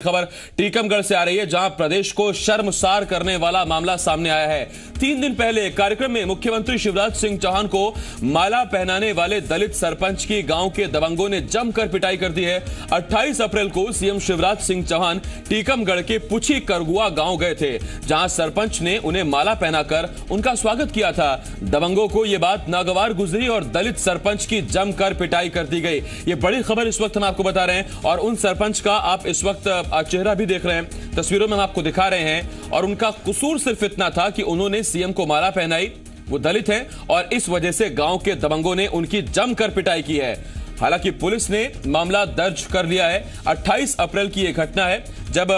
खबर टीकमगढ़ से आ रही है, जहाँ प्रदेश को शर्मसार करने वाला मामला सामने आया है। तीन दिन पहले कार्यक्रम में मुख्यमंत्री शिवराज सिंह चौहान को माला पहनाने वाले दलित सरपंच की गाँव के दबंगों ने जमकर पिटाई कर दी है। 28 अप्रैल को सीएम शिवराज सिंह चौहान टीकमगढ़ के पुछी करगुआ गाँव गए थे, जहाँ सरपंच ने उन्हें माला पहनाकर उनका स्वागत किया था। दबंगों को यह बात नागवार गुजरी और दलित सरपंच की जमकर पिटाई कर दी गई। ये बड़ी खबर इस वक्त हम आपको बता रहे हैं, और उन सरपंच का आप इस वक्त चेहरा भी देख रहे हैं। तस्वीरों में हम आपको दिखा रहे हैं और उनका कसूर सिर्फ़ इतना था कि उन्होंने सीएम को माला पहनाई। वो दलित हैं और इस वजह से गाँव के दबंगों ने उनकी जमकर पिटाई की है। हालाँकि पुलिस ने मामला दर्ज कर लिया है। 28 अप्रैल की यह घटना है। जब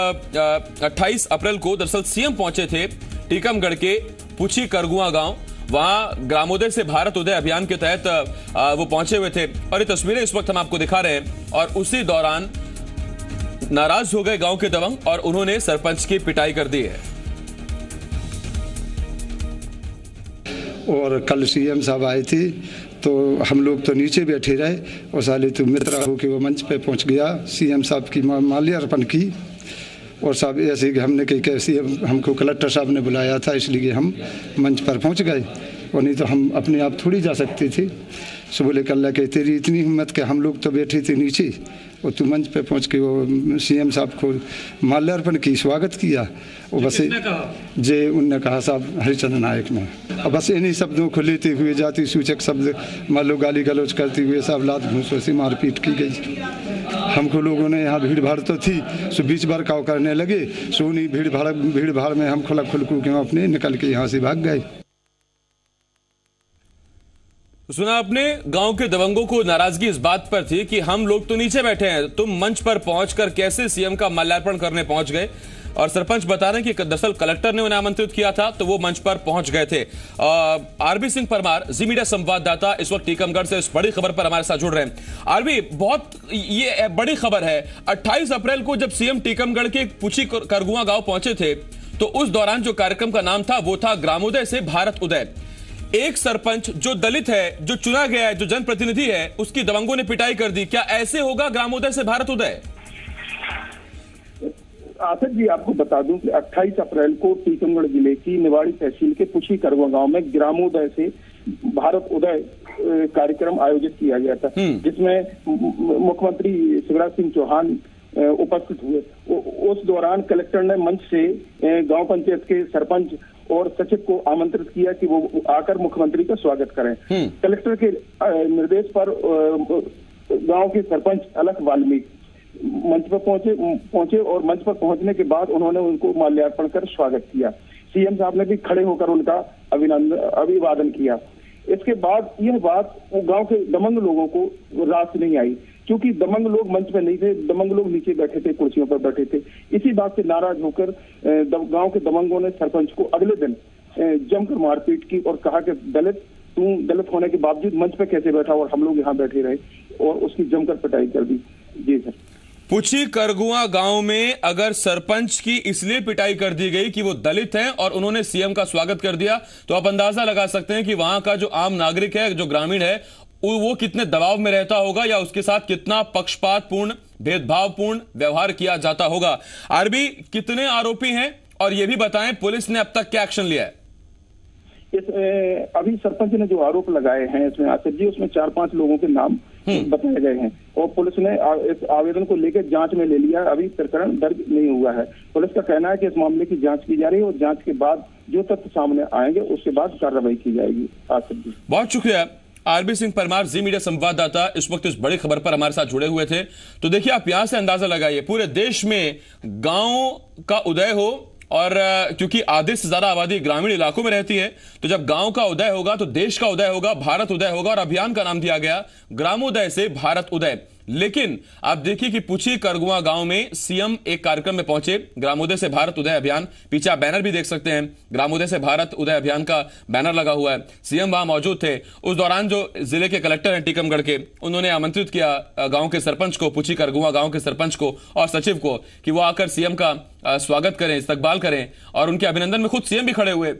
28 अप्रैल को दरअसल सीएम पहुँचे थे टीकमगढ़ के पुछी करगुआ गाँव। वहाँ ग्रामोदय से भारत उदय अभियान के तहत वो पहुँचे हुए थे। और ये तस्वीरें इस वक्त हम आपको दिखा रहे हैं और उसी दौरान नाराज़ हो गए गाँव के दबंग और उन्होंने सरपंच की पिटाई कर दी है। और कल सीएम साहब आए थे तो हम लोग तो नीचे बैठे रहे, और साले तो मित्र हो के वो मंच पे पहुँच गया सीएम साहब की माल्यार्पण की। और साहब ऐसे कि हमने कही कैसे हमको कलेक्टर साहब ने बुलाया था इसलिए हम मंच पर पहुँच गए। और नहीं तो हम अपने आप थोड़ी जा सकती थी। सो बोले कल्ला के तेरी इतनी हिम्मत के हम लोग तो बैठे थे नीचे और तू मंच पे पहुँच के वो सीएम साहब को माल्यार्पण की स्वागत किया। और बस जे उनने कहा साहब हरिचंद्र नायक ने। और बस इन्हीं शब्दों को लेते हुए जाति सूचक शब्द मान लो गाली गलौज करते हुए सब लात घूसों से मारपीट की गई। हमको लोगों ने यहाँ भीड़ भाड़ तो थी, सो बीच बार काव करने लगे, सो उन्हीं भीड़ भाड़ भीड़ भाड़ में हम खुला खुल के अपने निकल के यहाँ से भाग गए। तो सुना आपने, गाँव के दबंगों को नाराज़गी इस बात पर थी कि हम लोग तो नीचे बैठे हैं तुम मंच पर पहुंचकर कैसे सीएम का माल्यार्पण करने पहुँच गए? और सरपंच बता रहे हैं कि दरअसल कलेक्टर ने उन्हें आमंत्रित किया था तो वो मंच पर पहुँच गए थे। आरबी सिंह परमार, जी मीडिया संवाददाता, इस वक्त टीकमगढ़ से इस बड़ी खबर पर हमारे साथ जुड़ रहे हैं। आरबी, बहुत ये बड़ी खबर है। 28 अप्रैल को जब सीएम टीकमगढ़ के पुछी करगुआ गाँव पहुँचे थे तो उस दौरान जो कार्यक्रम का नाम था, वो था ग्रामोदय से भारत उदय। एक सरपंच जो दलित है, जो चुना गया है, जो जनप्रतिनिधि है, उसकी दबंगों ने पिटाई कर दी। क्या ऐसे होगा ग्रामोदय से भारत उदय? आसिफ जी आपको बता दूँ कि 28 अप्रैल को टीकमगढ़ ज़िले की निवाड़ी तहसील के पुछी करवा गाँव में ग्रामोदय से भारत उदय कार्यक्रम आयोजित किया गया था हम्म। जिसमें मुख्यमंत्री शिवराज सिंह चौहान उपस्थित हुए उस दौरान कलेक्टर ने मंच से गाँव पंचायत के सरपंच और सचिव को आमंत्रित किया कि वो आकर मुख्यमंत्री का स्वागत करें हम्म। कलेक्टर के निर्देश पर गाँव के सरपंच अलख वाल्मीकि मंच पर पहुँचे पहुँचे और मंच पर पहुँचने के बाद उन्होंने उनको माल्यार्पण कर स्वागत किया। सीएम साहब ने भी खड़े होकर उनका अभिनंदन अभिवादन किया। इसके बाद यह बात गाँव के दमंग लोगों को रास नहीं आई, क्योंकि दमंग लोग मंच में नहीं थे, दमंग लोग नीचे बैठे थे, कुर्सियों पर बैठे थे। इसी बात से नाराज़ होकर गाँव के दमंगों ने सरपंच को अगले दिन जमकर मारपीट की और कहा कि, दलित, तू दलित होने के बावजूद मंच पे कैसे बैठा और हम लोग यहाँ बैठे रहे? और उसकी जमकर पिटाई कर दी। जी, सर। पुछी, करगुआ गाँव में अगर सरपंच की इसलिए पिटाई कर दी गई कि वो दलित हैं और उन्होंने सीएम का स्वागत कर दिया तो आप अंदाज़ा लगा सकते हैं कि वहाँ का जो आम नागरिक है, जो ग्रामीण है वो कितने दबाव में रहता होगा या उसके साथ कितना पक्षपातपूर्ण, भेदभावपूर्ण व्यवहार किया जाता होगा आरबी, कितने आरोपी हैं और ये भी बताएँ, पुलिस ने अब तक क्या एक्शन लिया है इस अभी सरपंच ने जो आरोप लगाए हैं इसमें, आसिफ जी, उसमें चार पाँच लोगों के नाम। बताए गए हैं। और पुलिस ने आ, इस आवेदन को लेकर जाँच में ले लिया। अभी प्रकरण दर्ज नहीं हुआ है। पुलिस का कहना है कि इस मामले की जाँच की जा रही है और जाँच के बाद जो तथ्य सामने आएँगे उसके बाद कार्रवाई की जाएगी। आसिफ जी। बहुत शुक्रिया। आरबी सिंह परमार जी मीडिया संवाददाता इस वक्त इस बड़ी खबर पर हमारे साथ जुड़े हुए थे। तो देखिए आप यहाँ से अंदाज़ा लगाइए पूरे देश में गाँव का उदय हो और क्योंकि आधे से ज़्यादा आबादी ग्रामीण इलाकों में रहती है तो जब गाँव का उदय होगा तो देश का उदय होगा, भारत उदय होगा, और अभियान का नाम दिया गया, ग्रामोदय से भारत उदय। लेकिन आप देखिए कि पुछी करगुआ गाँव में सीएम एक कार्यक्रम में पहुँचे, ग्रामोदय से भारत उदय अभियान। पीछे आप बैनर भी देख सकते हैं। ग्रामोदय से भारत उदय अभियान का बैनर लगा हुआ है। सीएम वहाँ मौजूद थे। उस दौरान जो ज़िले के कलेक्टर हैं टीकमगढ़ के, उन्होंने आमंत्रित किया गाँव के सरपंच को, पुछी करगुआ गाँव के सरपंच को और सचिव को कि वो आकर सीएम का स्वागत करें, इस्तकबाल करें और उनके अभिनंदन में खुद सीएम भी खड़े हुए।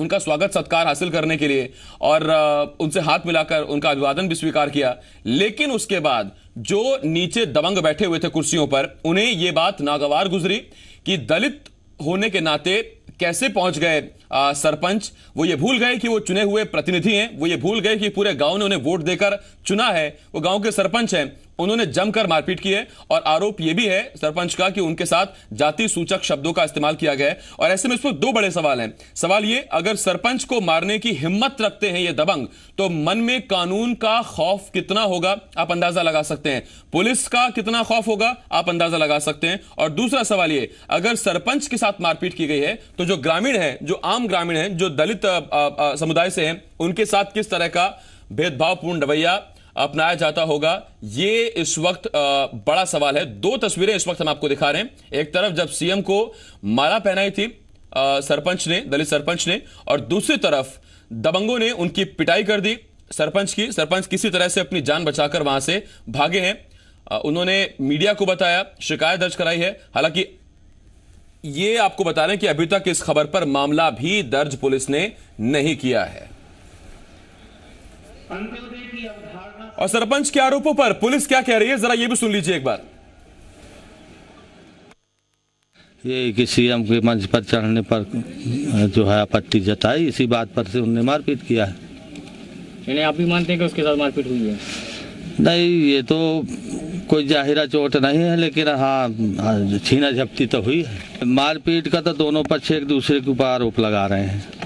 उनका स्वागत सत्कार हासिल करने के लिए और उनसे हाथ मिलाकर उनका अभिवादन भी स्वीकार किया। लेकिन उसके बाद जो नीचे दबंग बैठे हुए थे कुर्सियों पर उन्हें यह बात नागवार गुजरी कि दलित होने के नाते कैसे पहुँच गए आ, सरपंच? वो ये भूल गए कि वो चुने हुए प्रतिनिधि हैं वो ये भूल गए कि पूरे गाँव ने उन्हें वोट देकर चुना है। वो गाँव के सरपंच हैं। उन्होंने जमकर मारपीट की है और आरोप यह भी है सरपंच का कि उनके साथ जाति सूचक शब्दों का इस्तेमाल किया गया है और ऐसे में इस पर दो बड़े सवाल हैं। सवाल ये, अगर सरपंच को मारने की हिम्मत रखते हैं ये दबंग तो मन में कानून का खौफ कितना होगा? आप अंदाज़ा लगा सकते हैं। पुलिस का कितना खौफ होगा? आप अंदाज़ा लगा सकते हैं। और दूसरा सवाल ये, अगर सरपंच के साथ मारपीट की गई है तो जो ग्रामीण है, जो आम ग्रामीण है, जो दलित समुदाय से है, उनके साथ किस तरह का भेदभावपूर्ण रवैया अपनाया जाता होगा। ये इस वक्त बड़ा सवाल है। दो तस्वीरें इस वक्त हम आपको दिखा रहे हैं। एक तरफ़ जब सीएम को माला पहनाई थी सरपंच ने, दलित सरपंच ने, और दूसरी तरफ़ दबंगों ने उनकी पिटाई कर दी। सरपंच की, सरपंच किसी तरह से अपनी जान बचाकर वहाँ से भागे हैं। उन्होंने मीडिया को बताया, शिकायत दर्ज कराई है। हालाँकि ये आपको बता रहे हैं कि अभी तक इस खबर पर मामला भी दर्ज पुलिस ने नहीं किया है। और सरपंच के आरोपों पर पुलिस क्या कह रही है? जरा ये भी सुन लीजिए एक बार। ये कि सीएम के मंच पर चढ़ने पर जो है आपत्ति जताई इसी बात पर से उनने मारपीट किया है। यानी आप भी मानते हैं कि उसके साथ मारपीट हुई है? नहीं ये तो कोई जाहिरा चोट नहीं है लेकिन हाँ छीना झपटी तो हुई है। मारपीट का तो दोनों पक्ष एक दूसरे के ऊपर आरोप लगा रहे हैं।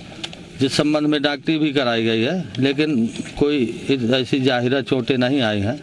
जिस संबंध में डॉक्टरी भी कराई गई है, लेकिन कोई ऐसी जाहिरा चोटें नहीं आई हैं।